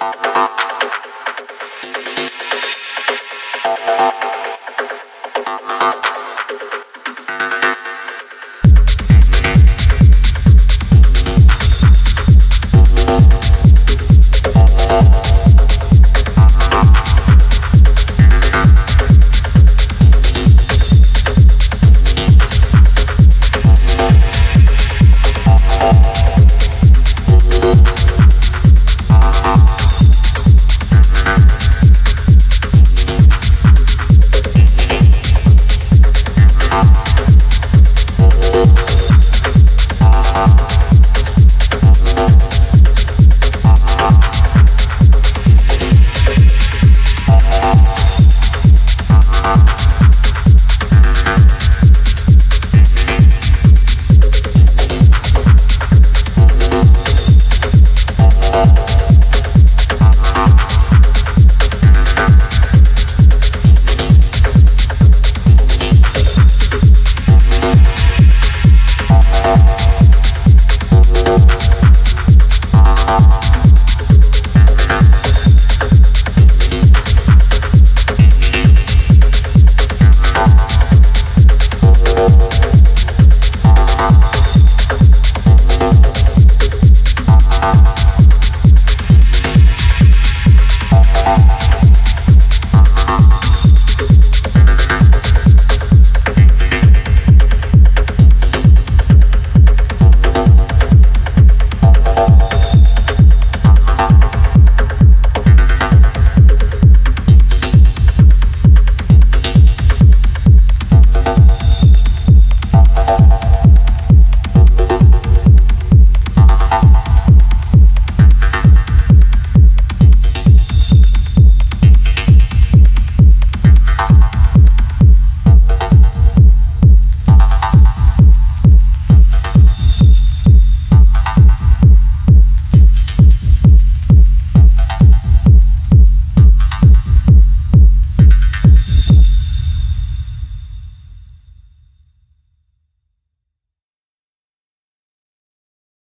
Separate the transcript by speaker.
Speaker 1: Música Thank you